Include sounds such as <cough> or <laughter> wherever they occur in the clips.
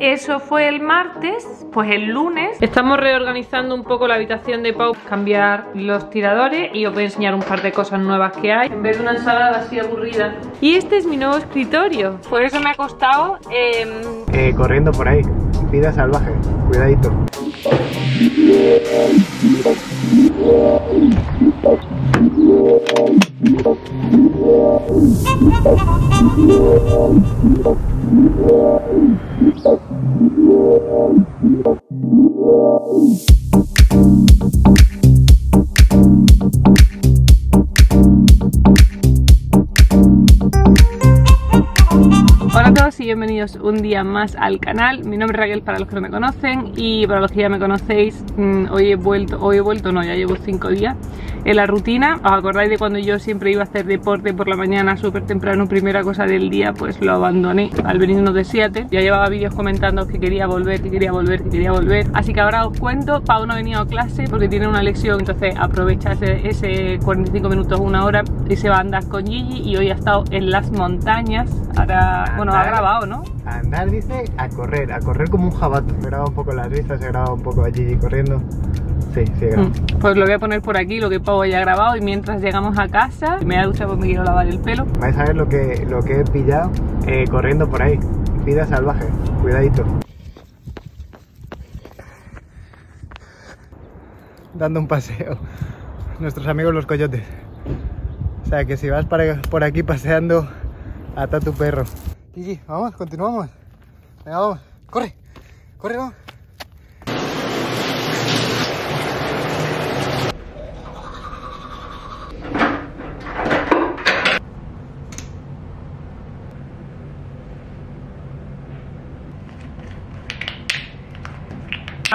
Eso fue el martes, pues el lunes. Estamos reorganizando un poco la habitación de Pau, cambiar los tiradores y os voy a enseñar un par de cosas nuevas que hay. En vez de una ensalada así aburrida. Y este es mi nuevo escritorio, por eso me ha costado... Eh... Eh, corriendo por ahí, vida salvaje, cuidadito. Hola a bienvenidos un día más al canal. Mi nombre es Raquel para los que no me conocen y para los que ya me conocéis, mm, hoy he vuelto, hoy he vuelto, no, ya llevo cinco días en la rutina. ¿Os acordáis de cuando yo siempre iba a hacer deporte por la mañana súper temprano, primera cosa del día? Pues lo abandoné al venirnos de 7. Ya llevaba vídeos comentando que quería volver, que quería volver, que quería volver. Así que ahora os cuento, Pau no ha venido a clase porque tiene una lección, entonces aprovecha ese, ese 45 minutos, una hora y se va a andar con Gigi y hoy ha estado en las montañas. Ahora, bueno, ha grabado, ¿no? A andar dice a correr, a correr como un jabato. Se graba un poco las vistas, se graba un poco a Gigi corriendo. Sí, sí, mm, Pues lo voy a poner por aquí, lo que Pau haya grabado y mientras llegamos a casa, me da ducha porque me quiero lavar el pelo. Vais a ver lo que, lo que he pillado eh, corriendo por ahí. Vida salvaje, cuidadito. Dando un paseo. <laughs> Nuestros amigos los coyotes. O sea que si vas por aquí paseando, ata tu perro. Gigi, vamos, continuamos. Venga, vamos. Corre, corre, vamos.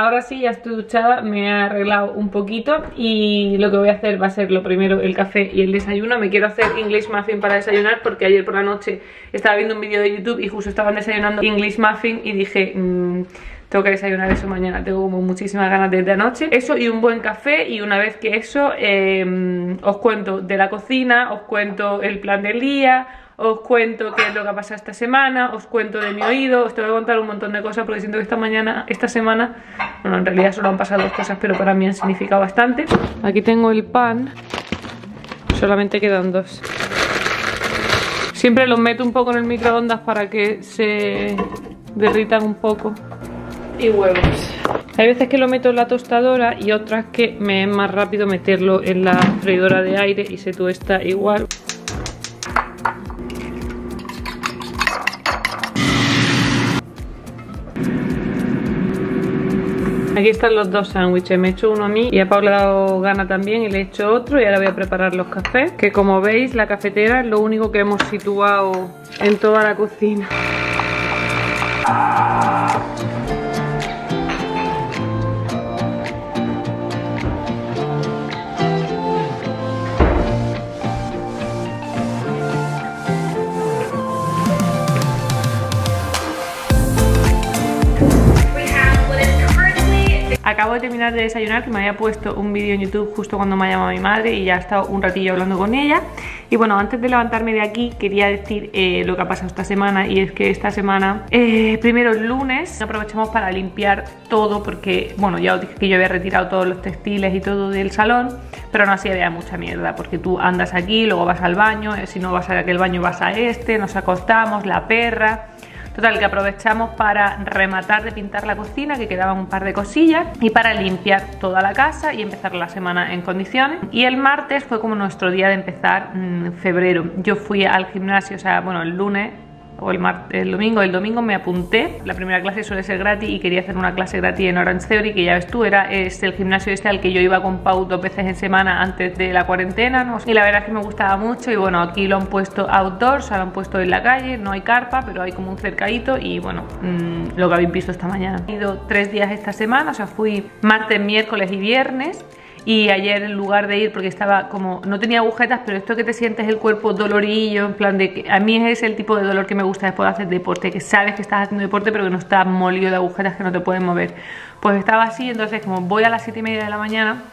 Ahora sí, ya estoy duchada, me he arreglado un poquito y lo que voy a hacer va a ser lo primero el café y el desayuno. Me quiero hacer English Muffin para desayunar porque ayer por la noche estaba viendo un vídeo de YouTube y justo estaban desayunando English Muffin y dije... Mmm, tengo que desayunar eso mañana, tengo como muchísimas ganas desde anoche. Eso y un buen café y una vez que eso eh, os cuento de la cocina, os cuento el plan del día, os cuento qué es lo que ha pasado esta semana, os cuento de mi oído, os tengo que contar un montón de cosas porque siento que esta mañana, esta semana, bueno, en realidad solo han pasado dos cosas, pero para mí han significado bastante. Aquí tengo el pan, solamente quedan dos. Siempre los meto un poco en el microondas para que se derritan un poco. Y huevos. Hay veces que lo meto en la tostadora y otras que me es más rápido meterlo en la freidora de aire y se tuesta igual. Aquí están los dos sándwiches, me he hecho uno a mí y a Paula dado gana también y le he hecho otro y ahora voy a preparar los cafés, que como veis la cafetera es lo único que hemos situado en toda la cocina. Acabo de terminar de desayunar, que me había puesto un vídeo en YouTube justo cuando me ha llamado mi madre y ya he estado un ratillo hablando con ella. Y bueno, antes de levantarme de aquí quería decir eh, lo que ha pasado esta semana y es que esta semana, eh, primero el lunes, aprovechamos para limpiar todo porque, bueno, ya os dije que yo había retirado todos los textiles y todo del salón, pero no así había mucha mierda porque tú andas aquí, luego vas al baño, eh, si no vas a aquel baño vas a este, nos acostamos, la perra Total, que aprovechamos para rematar de pintar la cocina, que quedaban un par de cosillas, y para limpiar toda la casa y empezar la semana en condiciones. Y el martes fue como nuestro día de empezar mm, febrero. Yo fui al gimnasio, o sea, bueno, el lunes o el, el domingo. El domingo me apunté. La primera clase suele ser gratis y quería hacer una clase gratis en Orange Theory, que ya ves tú, era es el gimnasio este al que yo iba con Pau dos veces en semana antes de la cuarentena. Y la verdad es que me gustaba mucho. Y bueno, aquí lo han puesto outdoor, o sea, lo han puesto en la calle. No hay carpa, pero hay como un cercadito. Y bueno, mmm, lo que habéis visto esta mañana. He ido tres días esta semana, o sea, fui martes, miércoles y viernes y ayer en lugar de ir porque estaba como no tenía agujetas pero esto que te sientes el cuerpo dolorillo en plan de que a mí es el tipo de dolor que me gusta después de hacer deporte que sabes que estás haciendo deporte pero que no está molido de agujetas que no te pueden mover. Pues estaba así entonces como voy a las 7 y media de la mañana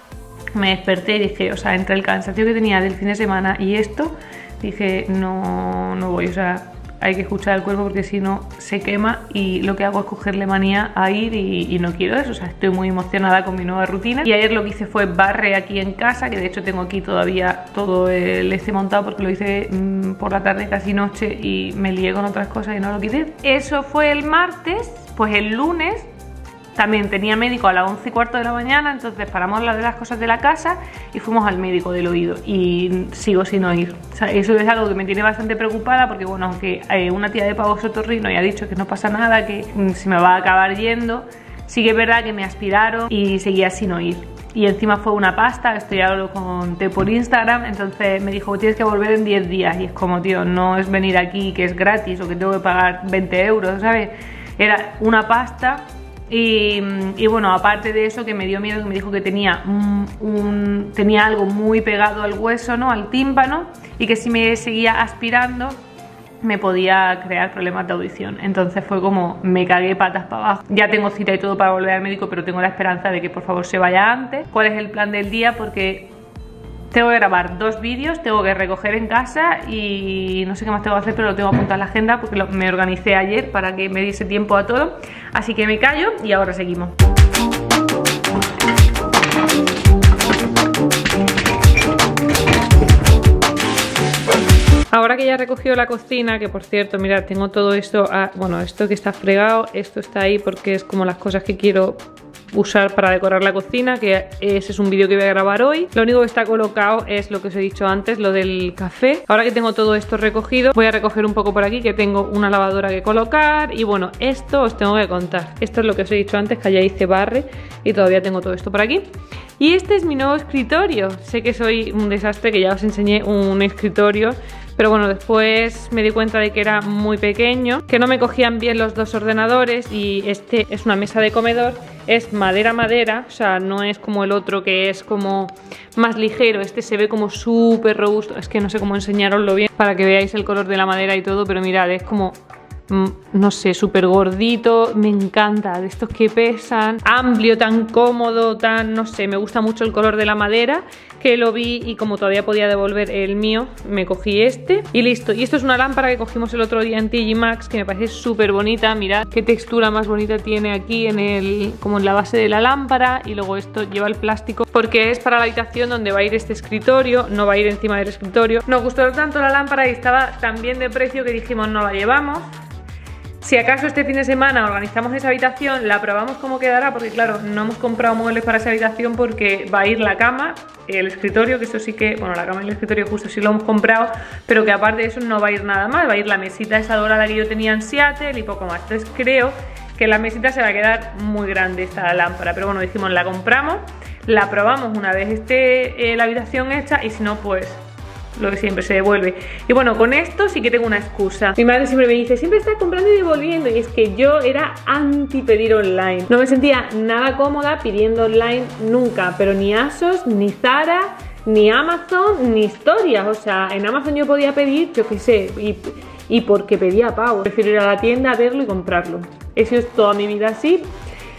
me desperté y dije o sea entre el cansancio que tenía del fin de semana y esto dije no, no voy o sea hay que escuchar el cuerpo porque si no se quema y lo que hago es cogerle manía a ir y, no quiero eso, o sea, estoy muy emocionada con mi nueva rutina y ayer lo que hice fue barre aquí en casa, que de hecho tengo aquí todavía todo el este montado porque lo hice mm, por la tarde casi noche y me lié con otras cosas y no lo quité. Eso fue el martes, pues el lunes también tenía médico a las 11 y cuarto de la mañana, entonces paramos las de las cosas de la casa y fuimos al médico del oído y sigo sin oír. O sea, eso es algo que me tiene bastante preocupada porque, bueno, aunque eh, una tía de pavo sotorrino ya ha dicho que no pasa nada, que mm, se me va a acabar yendo, sí que es verdad que me aspiraron y seguía sin oír. Y encima fue una pasta, esto ya lo conté por Instagram, entonces me dijo tienes que volver en 10 días y es como, tío, no es venir aquí que es gratis o que tengo que pagar 20 euros, ¿sabes? Era una pasta y, bueno, aparte de eso que me dio miedo, que me dijo que tenía, un, tenía algo muy pegado al hueso, ¿no? Al tímpano y que si me seguía aspirando me podía crear problemas de audición. Entonces fue como me cagué patas para abajo. Ya tengo cita y todo para volver al médico, pero tengo la esperanza de que por favor se vaya antes. ¿Cuál es el plan del día? Porque tengo que grabar dos vídeos, tengo que recoger en casa y no sé qué más tengo que hacer, pero lo tengo apuntado en la agenda porque me organicé ayer para que me diese tiempo a todo. Así que me callo y ahora seguimos. <laughs> Ahora que ya he recogido la cocina, que por cierto, mirad, tengo todo esto, bueno, esto que está fregado, esto está ahí porque es como las cosas que quiero usar para decorar la cocina, que ese es un vídeo que voy a grabar hoy. Lo único que está colocado es lo que os he dicho antes, lo del café. Ahora que tengo todo esto recogido, voy a recoger un poco por aquí, que tengo una lavadora que colocar. Y bueno, esto os tengo que contar. Esto es lo que os he dicho antes, que ya hice barre y todavía tengo todo esto por aquí. Y este es mi nuevo escritorio. Sé que soy un desastre, que ya os enseñé un escritorio pero bueno, después me di cuenta de que era muy pequeño, que no me cogían bien los dos ordenadores y este es una mesa de comedor, es madera madera, o sea, no es como el otro que es como más ligero, este se ve como súper robusto, es que no sé cómo enseñaroslo bien para que veáis el color de la madera y todo, pero mirad, es como no sé, súper gordito, me encanta, de estos que pesan, amplio, tan cómodo, tan, no sé, me gusta mucho el color de la madera que lo vi y como todavía podía devolver el mío, me cogí este y listo. Y esto es una lámpara que cogimos el otro día en TG Max que me parece súper bonita. Mirad qué textura más bonita tiene aquí en el, como en la base de la lámpara y luego esto lleva el plástico porque es para la habitación donde va a ir este escritorio, no va a ir encima del escritorio. Nos gustó tanto la lámpara y estaba tan bien de precio que dijimos no la llevamos. Si acaso este fin de semana organizamos esa habitación, la probamos cómo quedará, porque claro, no hemos comprado muebles para esa habitación porque va a ir la cama, el escritorio, que eso sí que, bueno, la cama y el escritorio justo sí lo hemos comprado, pero que aparte de eso no va a ir nada más, va a ir la mesita esa dorada que yo tenía en Seattle y poco más. Entonces creo que la mesita se va a quedar muy grande esta lámpara, pero bueno, dijimos, la compramos, la probamos una vez esté eh, la habitación hecha y si no, pues lo que siempre se devuelve. Y bueno, con esto sí que tengo una excusa. Mi madre siempre me dice, siempre estás comprando y devolviendo. Y es que yo era anti pedir online. No me sentía nada cómoda pidiendo online nunca, pero ni Asos, ni Zara, ni Amazon, ni historias. O sea, en Amazon yo podía pedir, yo qué sé, y, y porque pedía pago. Prefiero ir a la tienda a verlo y comprarlo. Eso es toda mi vida así.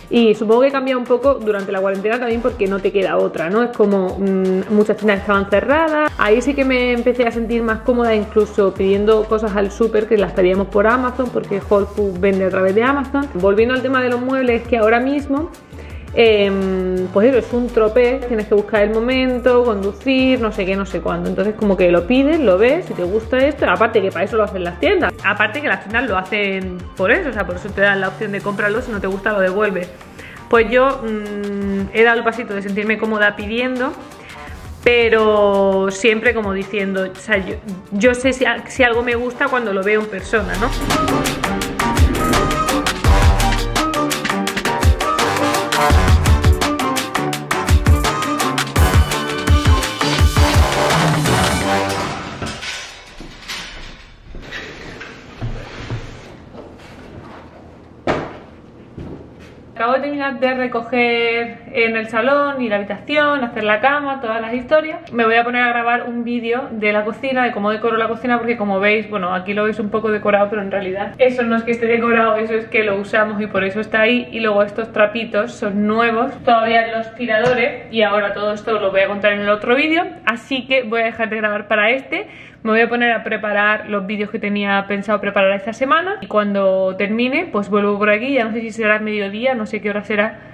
Y supongo que cambia un poco durante la cuarentena también porque no te queda otra, ¿no? Es como mm, muchas tiendas estaban cerradas. Ahí sí que me empecé a sentir más cómoda incluso pidiendo cosas al súper que las pedíamos por Amazon porque Whole Foods vende a través de Amazon. Volviendo al tema de los muebles, que ahora mismo Em, pues eso, es un tropez, tienes que buscar el momento, conducir, no sé qué, no sé cuándo. Entonces como que lo pides, lo ves, si te gusta esto, aparte que para eso lo hacen las tiendas, aparte que las tiendas lo hacen por eso, o sea, por eso te dan la opción de comprarlo, si no te gusta lo devuelves. Pues yo mm, he dado el pasito de sentirme cómoda pidiendo, pero siempre como diciendo, o sea, yo, sé si, si algo me gusta cuando lo veo en persona, ¿no? De recoger en el salón y la habitación, hacer la cama, todas las historias. Me voy a poner a grabar un vídeo de la cocina, de cómo decoro la cocina, porque como veis, bueno, aquí lo veis un poco decorado, pero en realidad eso no es que esté decorado, eso es que lo usamos y por eso está ahí. Y luego estos trapitos son nuevos, todavía los tiradores, y ahora todo esto lo voy a contar en el otro vídeo, así que voy a dejar de grabar para este me voy a poner a preparar los vídeos que tenía pensado preparar esta semana y cuando termine pues vuelvo por aquí, ya no sé si será mediodía, no sé qué hora será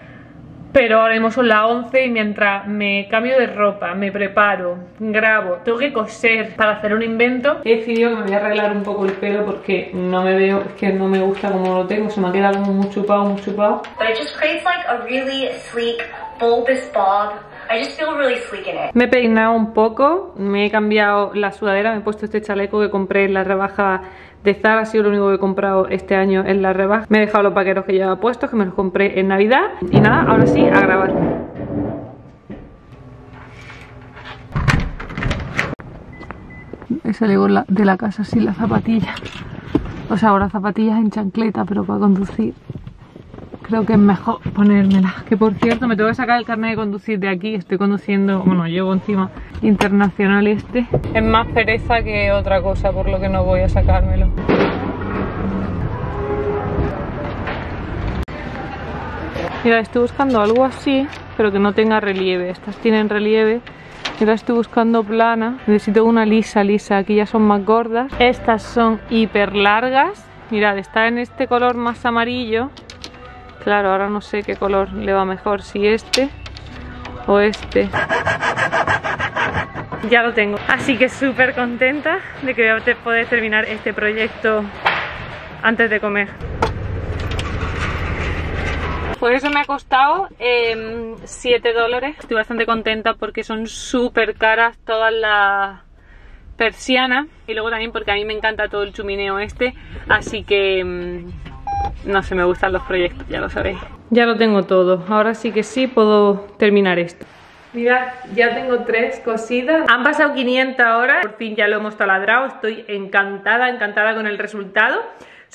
pero ahora mismo son las 11 y mientras me cambio de ropa, me preparo, grabo, tengo que coser para hacer un invento, he decidido que me voy a arreglar un poco el pelo porque no me veo, es que no me gusta como lo tengo, se me ha quedado como muy chupado, muy chupado. But it just creates like a really sleek, bulbous bob. I just feel really sleek in it. Me he peinado un poco, me he cambiado la sudadera, me he puesto este chaleco que compré en la rebaja de Zara, ha sido lo único que he comprado este año en la rebaja. Me he dejado los vaqueros que llevaba puestos, que me los compré en Navidad. Y nada, ahora sí, a grabar. He salido de la casa sin las zapatillas. O sea, ahora zapatillas en chancleta, pero para conducir creo que es mejor ponérmela. Que por cierto, me tengo que sacar el carnet de conducir de aquí. Estoy conduciendo, bueno, llevo encima internacional este. Es más pereza que otra cosa, por lo que no voy a sacármelo. Mira, estoy buscando algo así, pero que no tenga relieve. Estas tienen relieve. Mira, estoy buscando plana. Necesito una lisa, lisa. Aquí ya son más gordas. Estas son hiper largas. Mirad, está en este color más amarillo Claro, ahora no sé qué color le va mejor, si este o este. Ya lo tengo. Así que súper contenta de que voy a poder terminar este proyecto antes de comer. Por eso me ha costado 7 em, dólares. Estoy bastante contenta porque son súper caras todas las persianas. Y luego también porque a mí me encanta todo el chumineo este. Así que em, no sé, me gustan los proyectos, ya lo sabéis. Ya lo tengo todo, ahora sí que sí puedo terminar esto. Mirad, ya tengo tres cosidas. Han pasado 500 horas, por fin ya lo hemos taladrado. Estoy encantada, encantada con el resultado.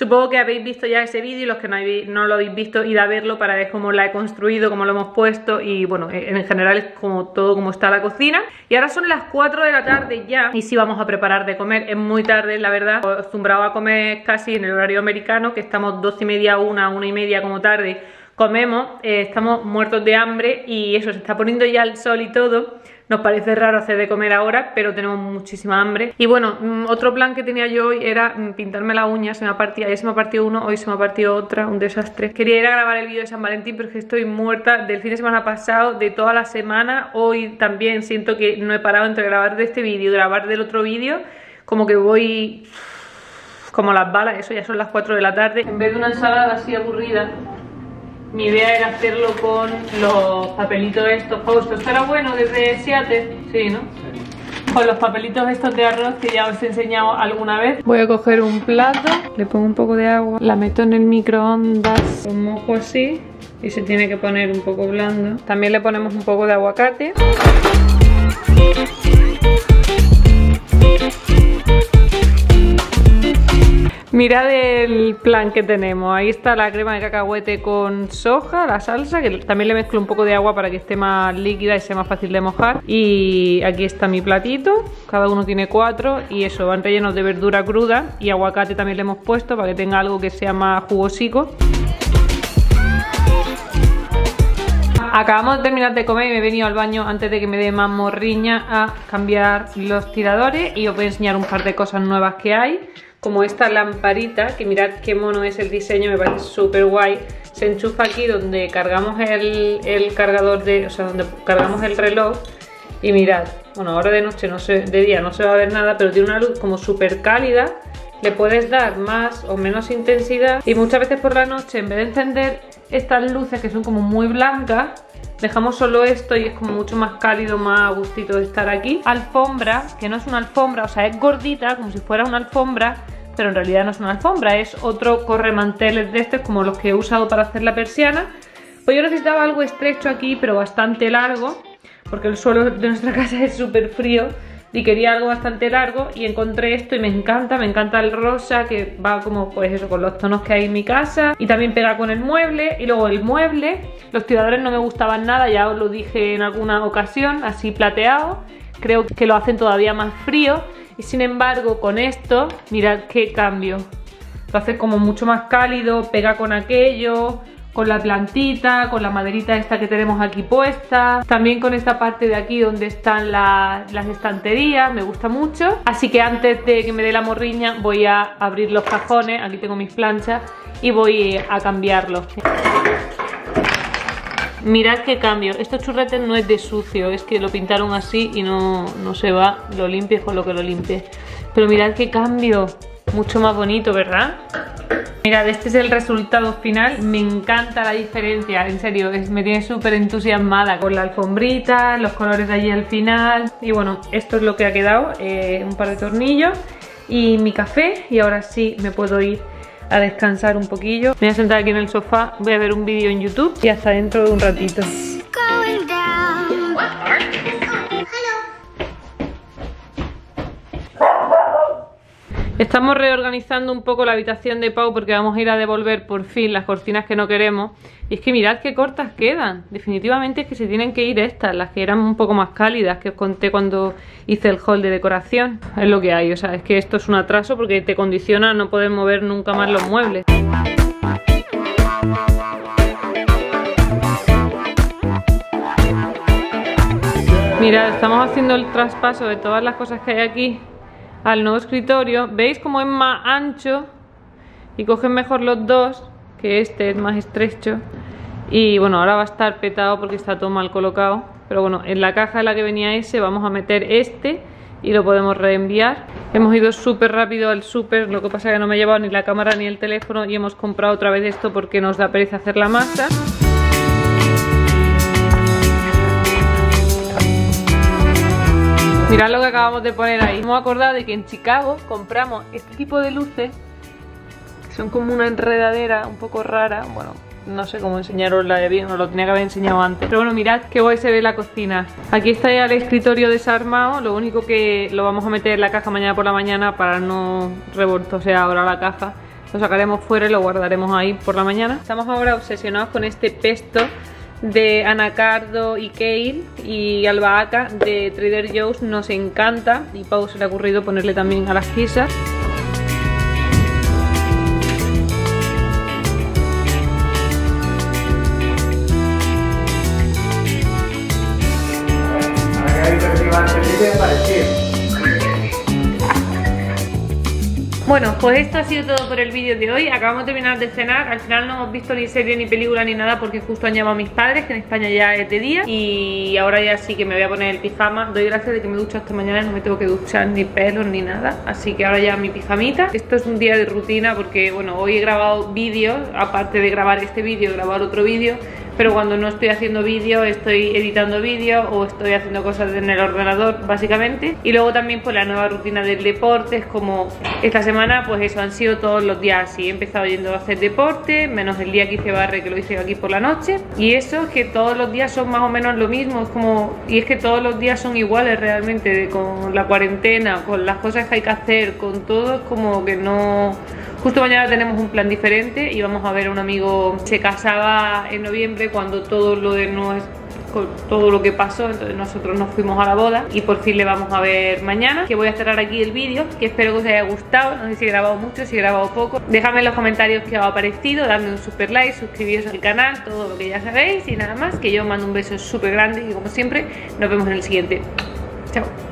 Supongo que habéis visto ya ese vídeo y los que no, lo habéis visto, id a verlo para ver cómo la he construido, cómo lo hemos puesto y bueno, en general es como todo como está la cocina. Y ahora son las 4 de la tarde ya y sí vamos a preparar de comer, es muy tarde la verdad, acostumbrado a comer casi en el horario americano, que estamos 12 y media, 1, 1 y media como tarde, comemos, eh, estamos muertos de hambre y eso, se está poniendo ya el sol y todo nos parece raro hacer de comer ahora, pero tenemos muchísima hambre. Y bueno, mm, otro plan que tenía yo hoy era mm, pintarme la uña, se me ha partido, ayer se me ha partido uno, hoy se me ha partido otra, un desastre. Quería ir a grabar el vídeo de San Valentín, pero es que estoy muerta del fin de semana pasado, de toda la semana. Hoy también siento que no he parado entre grabar de este vídeo y grabar del otro vídeo, como que voy como las balas, eso ya son las 4 de la tarde. En vez de una ensalada así aburrida, mi idea era hacerlo con los papelitos estos. Fausto, ¿esto era bueno desde Seattle? Sí, ¿no? Con los papelitos estos de arroz que ya os he enseñado alguna vez. Voy a coger un plato, le pongo un poco de agua, la meto en el microondas, lo mojo así y se tiene que poner un poco blando. También le ponemos un poco de aguacate. Mirad el plan que tenemos. Ahí está la crema de cacahuete con soja, la salsa, que también le mezclo un poco de agua para que esté más líquida y sea más fácil de mojar. Y aquí está mi platito, cada uno tiene cuatro y eso, van rellenos de verdura cruda y aguacate también le hemos puesto para que tenga algo que sea más jugosico. Acabamos de terminar de comer y me he venido al baño antes de que me dé más morriña a cambiar los tiradores y os voy a enseñar un par de cosas nuevas que hay como esta lamparita, que mirad qué mono es el diseño, me parece súper guay. Se enchufa aquí donde cargamos el, cargador de, o sea, donde cargamos el reloj. Y mirad, bueno, ahora de noche, no se, de día no se va a ver nada, pero tiene una luz como súper cálida. Le puedes dar más o menos intensidad y muchas veces por la noche, en vez de encender estas luces que son como muy blancas, Dejamos solo esto y es como mucho más cálido, más gustito de estar aquí. Alfombra, que no es una alfombra, o sea, es gordita, como si fuera una alfombra, pero en realidad no es una alfombra, es otro corremanteles de estos, como los que he usado para hacer la persiana. Pues yo necesitaba algo estrecho aquí, pero bastante largo, porque el suelo de nuestra <laughs> casa es súper frío y quería algo bastante largo y encontré esto y me encanta, me encanta el rosa que va como pues eso con los tonos que hay en mi casa y también pega con el mueble y luego el mueble, los tiradores no me gustaban nada, ya os lo dije en alguna ocasión, así plateado, creo que lo hacen todavía más frío y sin embargo con esto, mirad qué cambio, lo hace como mucho más cálido, pega con aquello, con la plantita, con la maderita esta que tenemos aquí puesta, también con esta parte de aquí donde están las estanterías, me gusta mucho. Así que antes de que me dé la morriña voy a abrir los cajones, aquí tengo mis planchas y voy a cambiarlos. Mirad qué cambio, estos churretes no es de sucio, es que lo pintaron así y no, no se va, lo limpies con lo que lo limpies. Pero mirad qué cambio, mucho más bonito, ¿verdad? Mirad, este es el resultado final, me encanta la diferencia, en serio, me tiene súper entusiasmada con la alfombrita, los colores allí al final. Y bueno, esto es lo que ha quedado, eh, un par de tornillos y mi café. Y ahora sí me puedo ir a descansar un poquillo. Me voy a sentar aquí en el sofá, voy a ver un vídeo en YouTube y hasta dentro de un ratito. Estamos reorganizando un poco la habitación de Pau porque vamos a ir a devolver por fin las cortinas que no queremos. Y es que mirad qué cortas quedan. Definitivamente es que se tienen que ir estas, las que eran un poco más cálidas que os conté cuando hice el hall de decoración. Es lo que hay, o sea, es que esto es un atraso porque te condiciona a no poder mover nunca más los muebles. Mirad, estamos haciendo el traspaso de todas las cosas que hay aquí al nuevo escritorio. ¿Veis cómo es más ancho? Y cogen mejor los dos, que este es más estrecho. Y bueno, ahora va a estar petado porque está todo mal colocado. Pero bueno, en la caja en la que venía ese vamos a meter este y lo podemos reenviar. Hemos ido súper rápido al súper, lo que pasa es que no me he llevado ni la cámara ni el teléfono y hemos comprado otra vez esto porque nos da pereza hacer la masa. Mirad lo que acabamos de poner ahí. Hemos acordado de que en Chicago compramos este tipo de luces que son como una enredadera un poco rara. Bueno, no sé cómo enseñarosla de bien, os lo tenía que haber enseñado antes. Pero bueno, mirad qué guay se ve la cocina. Aquí está ya el escritorio desarmado, lo único que lo vamos a meter en la caja mañana por la mañana para no revoltosear ahora la caja. Lo sacaremos fuera y lo guardaremos ahí por la mañana. Estamos ahora obsesionados con este pesto de anacardo y kale y albahaca de Trader Joe's nos encanta. Y Pau se le ha ocurrido ponerle también a las pizzas Bueno, pues esto ha sido todo por el vídeo de hoy. Acabamos de terminar de cenar. Al final no hemos visto ni serie, ni película, ni nada Porque justo han llamado a mis padres Que en España ya es de día. Y ahora ya sí que me voy a poner el pijama. Doy gracias de que me ducho hasta mañana No me tengo que duchar ni pelos ni nada. Así que ahora ya mi pijamita. Esto es un día de rutina porque, bueno, hoy he grabado vídeos Aparte de grabar este vídeo, grabar otro vídeo pero cuando no estoy haciendo vídeo estoy editando vídeo o estoy haciendo cosas en el ordenador básicamente. Y luego también pues la nueva rutina del deporte es como esta semana pues eso han sido todos los días así. He empezado yendo a hacer deporte menos el día que hice barre que lo hice aquí por la noche. Y eso es que todos los días son más o menos lo mismo. Es como y es que todos los días son iguales realmente. Con la cuarentena con las cosas que hay que hacer con todo es como que no Justo mañana tenemos un plan diferente y vamos a ver a un amigo, se casaba en noviembre cuando todo lo de no es todo lo que pasó, entonces nosotros nos fuimos a la boda y por fin le vamos a ver mañana, que voy a cerrar aquí el vídeo, que espero que os haya gustado, no sé si he grabado mucho, si he grabado poco, dejadme en los comentarios qué os ha parecido, dadme un super like, suscribiros al canal, todo lo que ya sabéis y nada más, que yo os mando un beso súper grande y como siempre, nos vemos en el siguiente. Chao.